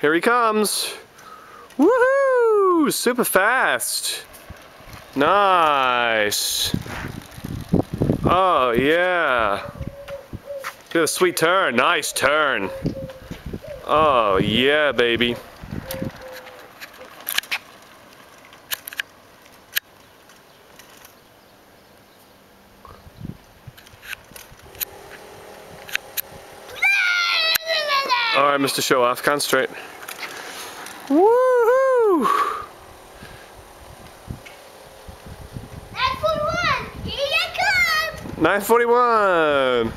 Here he comes. Woohoo! Super fast. Nice. Oh, yeah. Do a sweet turn. Nice turn. Oh, yeah, baby. All right, Mr. Show Off, concentrate. Woohoo! 941, here you come! 941.